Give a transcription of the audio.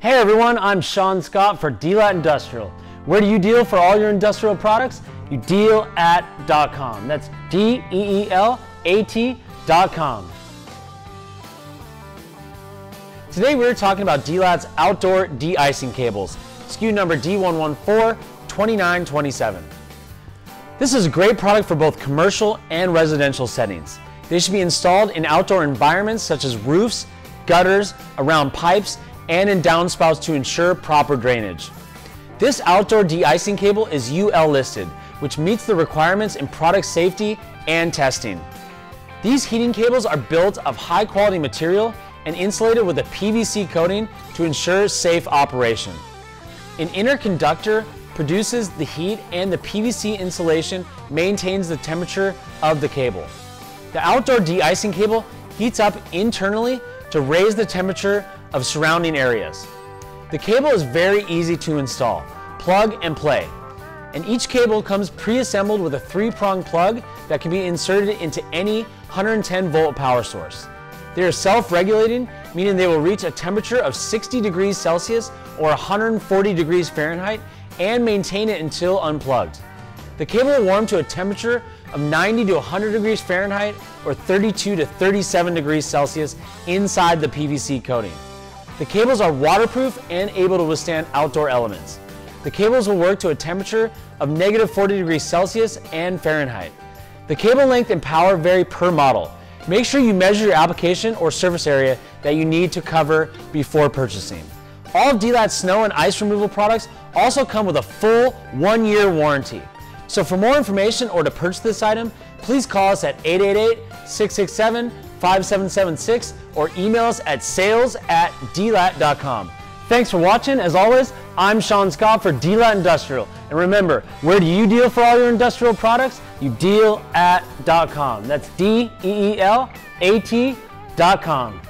Hey everyone, I'm Sean Scott for Deelat Industrial. Where do you deal for all your industrial products? You deal at.com. That's D L A T.com. Today we're talking about Deelat's outdoor de-icing cables, SKU number D114-2927. This is a great product for both commercial and residential settings. They should be installed in outdoor environments such as roofs, gutters, around pipes, and in downspouts to ensure proper drainage. This outdoor de-icing cable is UL listed, which meets the requirements in product safety and testing. These heating cables are built of high quality material and insulated with a PVC coating to ensure safe operation. An inner conductor produces the heat and the PVC insulation maintains the temperature of the cable. The outdoor de-icing cable heats up internally to raise the temperature of surrounding areas. The cable is very easy to install, plug and play. And each cable comes pre-assembled with a three-prong plug that can be inserted into any 110 volt power source. They are self-regulating, meaning they will reach a temperature of 60 degrees Celsius or 140 degrees Fahrenheit and maintain it until unplugged. The cable will warm to a temperature of 90 to 100 degrees Fahrenheit or 32 to 37 degrees Celsius inside the PVC coating. The cables are waterproof and able to withstand outdoor elements. The cables will work to a temperature of negative 40 degrees Celsius and Fahrenheit. The cable length and power vary per model, Make sure you measure your application or surface area that you need to cover before purchasing. All of snow and ice removal products also come with a full one year warranty. So for more information or to purchase this item, please call us at 888-667-5776 or email us at sales at deelat.com. Thanks for watching. As always, I'm Sean Scott for Deelat Industrial. And remember, where do you deal for all your industrial products? You deal at.com. That's D E E L A T.com.